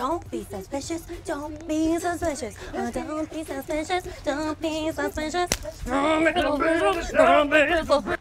Uh, don't be suspicious. Don't be suspicious. Don't be suspicious. Don't be suspicious. Don't be suspicious. Don't be suspicious.